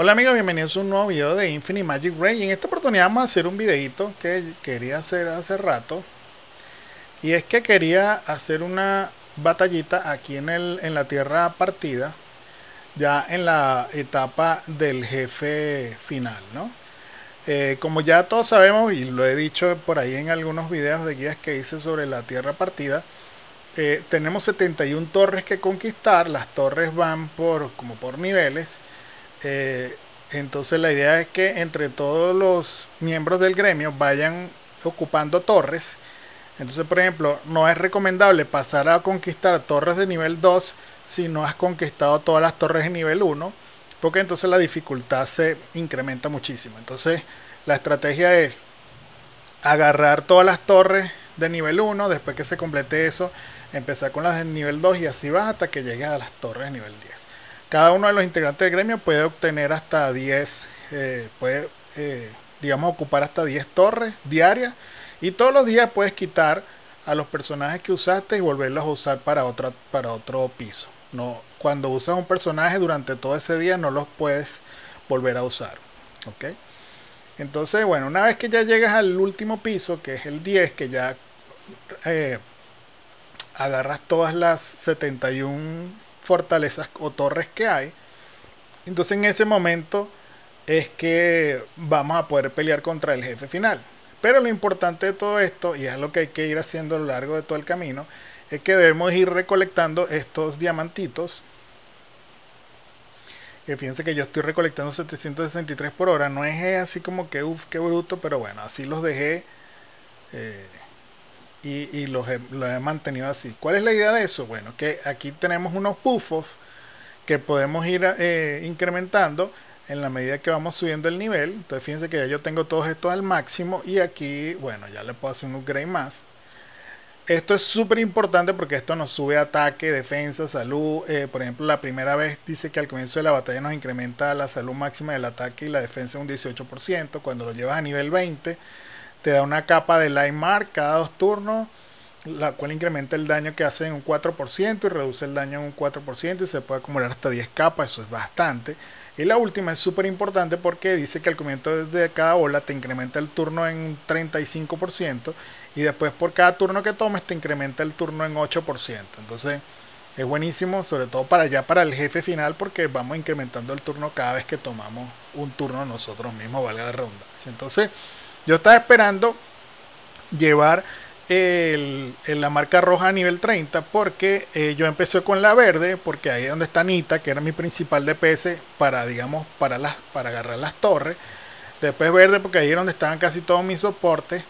Hola amigos, bienvenidos a un nuevo video de Infinite Magic Ray. Y en esta oportunidad vamos a hacer un videito que quería hacer hace rato. Y es que quería hacer una batallita aquí en, el, en la tierra partida ya en la etapa del jefe final, ¿no? Eh, como ya todos sabemos y lo he dicho por ahí en algunos videos de guías que hice sobre la tierra partida, eh, tenemos 71 torres que conquistar, las torres van por como por niveles eh, entonces la idea es que entre todos los miembros del gremio vayan ocupando torres. Entonces, por ejemplo, no es recomendable pasar a conquistar torres de nivel 2 si no has conquistado todas las torres de nivel 1, porque entonces la dificultad se incrementa muchísimo. Entonces, la estrategia es agarrar todas las torres de nivel 1, después que se complete eso, empezar con las de nivel 2 y así vas hasta que llegues a las torres de nivel 10. Cada uno de los integrantes del gremio puede obtener hasta 10, eh, puede, eh, digamos, ocupar hasta 10 torres diarias. Y todos los días puedes quitar a los personajes que usaste y volverlos a usar para, otra, para otro piso. No, cuando usas un personaje durante todo ese día no los puedes volver a usar. ¿ok? Entonces, bueno, una vez que ya llegas al último piso, que es el 10, que ya eh, agarras todas las 71 fortalezas o torres que hay. Entonces en ese momento es que vamos a poder pelear contra el jefe final. Pero lo importante de todo esto, y es lo que hay que ir haciendo a lo largo de todo el camino, es que debemos ir recolectando estos diamantitos. Que fíjense que yo estoy recolectando 763 por hora. No es así como que, uff, qué bruto, pero bueno, así los dejé. Eh, y, los he, mantenido así. ¿Cuál es la idea de eso? Bueno, que aquí tenemos unos puffos que podemos ir eh, incrementando en la medida que vamos subiendo el nivel. Entonces fíjense que ya yo tengo todos estos al máximo y aquí, bueno, ya le puedo hacer un upgrade más. Esto es súper importante porque esto nos sube ataque, defensa, salud. Eh, por ejemplo, la primera vez dice que al comienzo de la batalla nos incrementa la salud máxima del ataque y la defensa un 18%. Cuando lo llevas a nivel 20 te da una capa de Light Mark cada dos turnos, la cual incrementa el daño que hace en un 4% y reduce el daño en un 4% y se puede acumular hasta 10 capas, eso es bastante. Y la última es súper importante porque dice que al comienzo de cada ola te incrementa el turno en 35% y después por cada turno que tomes te incrementa el turno en 8%. Entonces es buenísimo, sobre todo para ya para el jefe final porque vamos incrementando el turno cada vez que tomamos un turno nosotros mismos, valga la redundancia. Entonces yo estaba esperando llevar la marca roja a nivel 30 porque eh, yo empecé con la verde porque ahí es donde está Nita que era mi principal DPS para digamos para las para agarrar las torres. Después verde porque ahí es donde estaban casi todos mis soportes.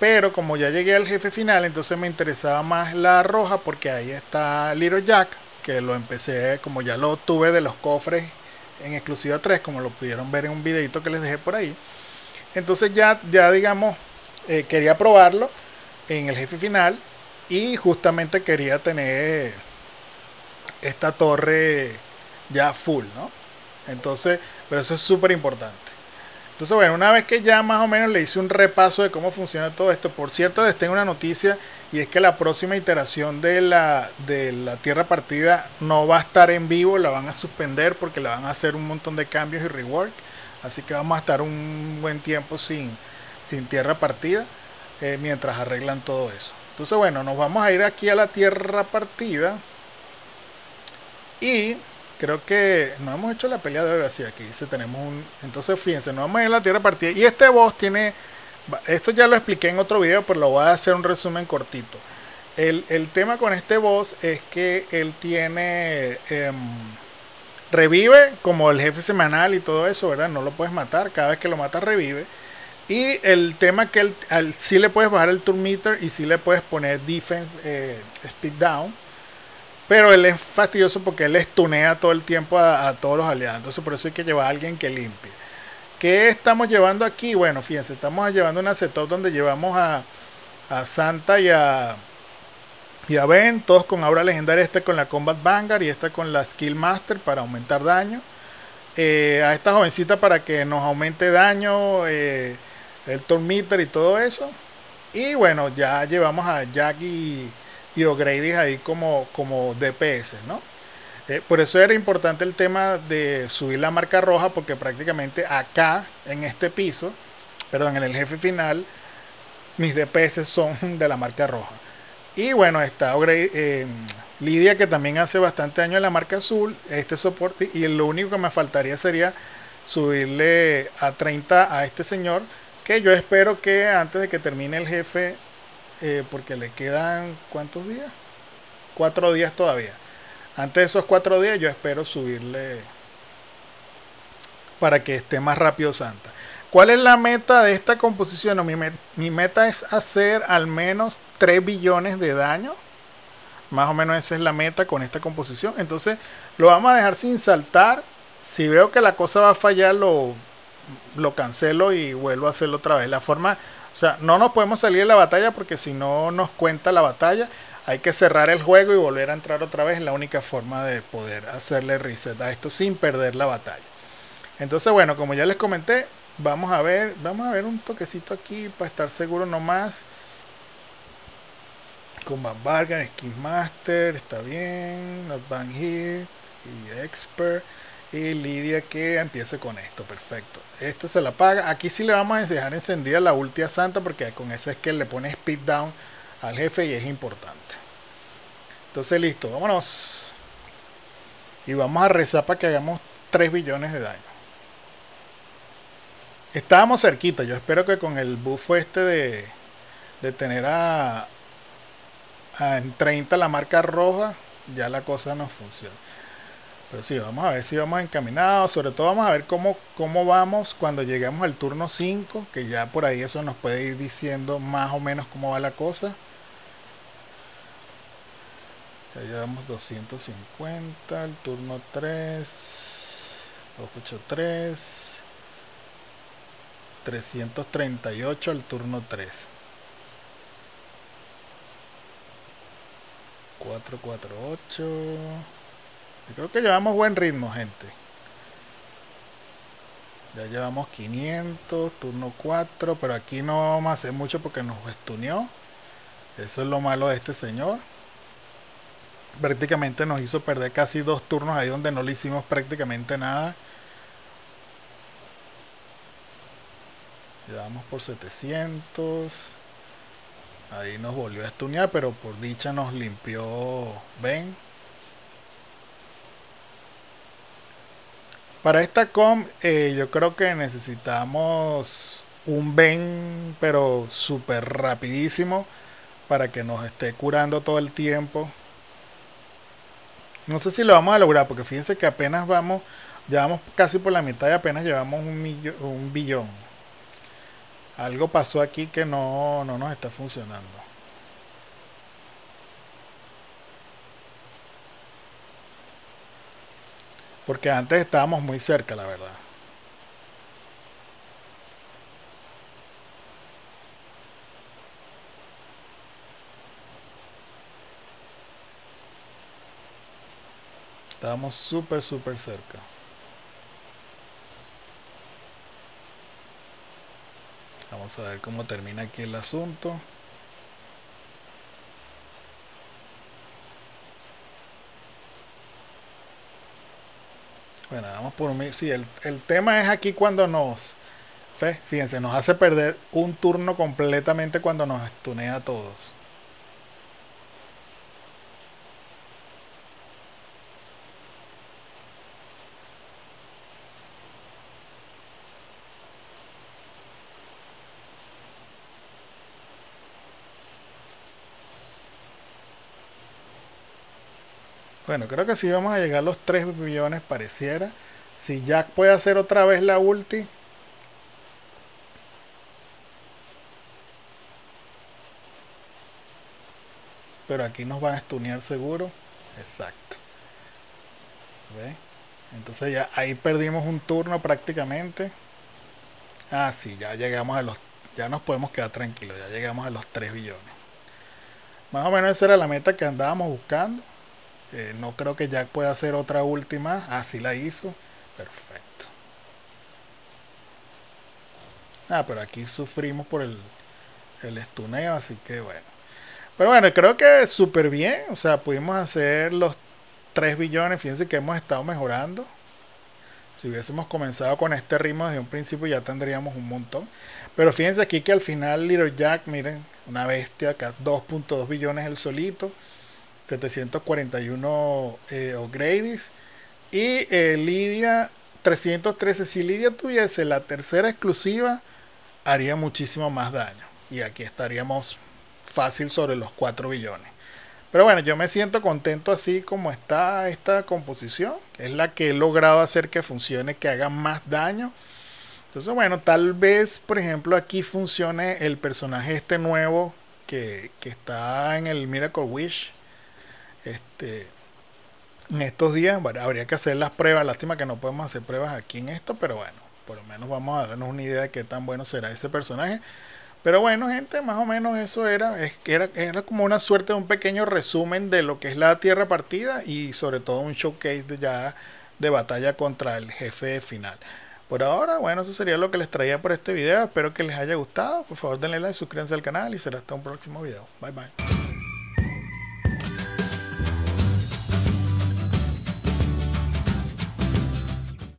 Pero como ya llegué al jefe final entonces me interesaba más la roja porque ahí está Little Jack que lo empecé como ya lo tuve de los cofres en exclusiva 3 como lo pudieron ver en un videito que les dejé por ahí entonces ya, ya digamos, eh, quería probarlo en el jefe final y justamente quería tener esta torre ya full, ¿no? Entonces, pero eso es súper importante. Entonces, bueno, una vez que ya más o menos le hice un repaso de cómo funciona todo esto, por cierto, les tengo una noticia y es que la próxima iteración de la, de la tierra partida no va a estar en vivo, la van a suspender porque la van a hacer un montón de cambios y rework. Así que vamos a estar un buen tiempo sin, sin tierra partida eh, mientras arreglan todo eso. Entonces, bueno, nos vamos a ir aquí a la tierra partida. Y creo que no hemos hecho la pelea de hoy. Así aquí dice tenemos un. Entonces, fíjense, nos vamos a ir a la tierra partida. Y este boss tiene. Esto ya lo expliqué en otro video, pero lo voy a hacer un resumen cortito. El, tema con este boss es que él tiene. Em, revive como el jefe semanal y todo eso, ¿verdad? No lo puedes matar, cada vez que lo matas revive. Y el tema que él, sí le puedes bajar el turn meter y sí le puedes poner defense eh, speed down. Pero él es fastidioso porque él estunea todo el tiempo a, todos los aliados. Entonces por eso hay que llevar a alguien que limpie. ¿Qué estamos llevando aquí? Bueno, fíjense, estamos llevando una setup donde llevamos a, a Santa y a, ya ven, todos con aura legendaria, este con la Combat Vanguard y esta con la Skill Master para aumentar daño. Eh, a esta jovencita para que nos aumente daño, eh, el turn meter y todo eso. Y bueno, ya llevamos a Jack y, y O'Grady ahí como, como DPS, ¿no? Eh, por eso era importante el tema de subir la marca roja, porque prácticamente acá, en este piso, perdón, en el jefe final, mis DPS son de la marca roja. Y bueno, está eh, Lidia, que también hace bastante años en la marca azul, este soporte, y lo único que me faltaría sería subirle a 30 a este señor, que yo espero que antes de que termine el jefe, eh, porque le quedan, ¿cuántos días? Cuatro días todavía antes de esos cuatro días yo espero subirle para que esté más rápido Santa. ¿Cuál es la meta de esta composición? mi, meta es hacer al menos 3 billones de daño. Más o menos esa es la meta con esta composición. Entonces lo vamos a dejar sin saltar. Si veo que la cosa va a fallar, lo, lo cancelo y vuelvo a hacerlo otra vez. La forma, o sea, no nos podemos salir de la batalla porque si no nos cuenta la batalla hay que cerrar el juego y volver a entrar otra vez. Es la única forma de poder hacerle reset a esto sin perder la batalla. Entonces, bueno, como ya les comenté, vamos a ver, vamos a ver un toquecito aquí para estar seguro nomás. Combat Bargain, Skin Master, está bien. Not Bang Hit y Expert. Y Lidia que empiece con esto, perfecto. Esto se la paga. Aquí sí le vamos a dejar encendida la ultia santa porque con eso es que le pone speed down al jefe y es importante. Entonces listo, vámonos. Y vamos a rezar para que hagamos 3 billones de daño. Estábamos cerquita, yo espero que con el buffo este de, de tener a, a en 30 la marca roja, ya la cosa no funciona. Pero sí, vamos a ver si vamos encaminados. Sobre todo vamos a ver cómo, cómo vamos cuando lleguemos al turno 5. Que ya por ahí eso nos puede ir diciendo más o menos cómo va la cosa. Ya llevamos 250, el turno 3, 283, 338 al turno 3. 448. Yo creo que llevamos buen ritmo, gente. Ya llevamos 500, turno 4, pero aquí no vamos a hacer mucho porque nos estuneó. Eso es lo malo de este señor prácticamente nos hizo perder casi dos turnos ahí donde no le hicimos prácticamente nada. Llevamos por 700. Ahí nos volvió a estunear, pero por dicha nos limpió Ben. Para esta com, eh, yo creo que necesitamos un Ben, pero súper rapidísimo, para que nos esté curando todo el tiempo. No sé si lo vamos a lograr, porque fíjense que apenas vamos, ya vamos casi por la mitad y apenas llevamos un, millón, un billón. Algo pasó aquí que no, no nos está funcionando. Porque antes estábamos muy cerca, la verdad. Estábamos súper, súper cerca. Vamos a ver cómo termina aquí el asunto. Bueno, vamos por un... Sí, el, el tema es aquí cuando nos... Fíjense, nos hace perder un turno completamente cuando nos estunea a todos. Bueno, creo que si vamos a llegar a los 3 billones, pareciera. Si Jack puede hacer otra vez la ulti. Pero aquí nos van a stunear seguro. Exacto. ¿Ve? Entonces ya ahí perdimos un turno prácticamente. Ah, sí, ya llegamos a los... Ya nos podemos quedar tranquilos. Ya llegamos a los 3 billones. Más o menos esa era la meta que andábamos buscando. Eh, no creo que Jack pueda hacer otra última. Así la hizo. Perfecto. Ah, pero aquí sufrimos por el, el estuneo, así que bueno. Pero bueno, creo que súper bien. O sea, pudimos hacer los 3 billones. Fíjense que hemos estado mejorando. Si hubiésemos comenzado con este ritmo desde un principio ya tendríamos un montón. Pero fíjense aquí que al final Little Jack, miren, una bestia, acá 2.2 billones el solito, 741 eh, y eh, Lidia 313. Si Lidia tuviese la tercera exclusiva, haría muchísimo más daño. Y aquí estaríamos fácil sobre los 4 billones. Pero bueno, yo me siento contento así como está esta composición, es la que he logrado hacer que funcione, que haga más daño. Entonces, bueno, tal vez, por ejemplo, aquí funcione el personaje este nuevo que, que está en el Miracle Wish. Este, en estos días, habría que hacer las pruebas. Lástima que no podemos hacer pruebas aquí en esto, pero bueno, por lo menos vamos a darnos una idea de qué tan bueno será ese personaje. Pero bueno, gente, más o menos eso era, era, era como una suerte de un pequeño resumen de lo que es la Tierra Partida y sobre todo un showcase de ya de batalla contra el jefe final. Por ahora, bueno, eso sería lo que les traía por este video. Espero que les haya gustado. Por favor, denle like, suscríbanse al canal y será hasta un próximo video. Bye bye.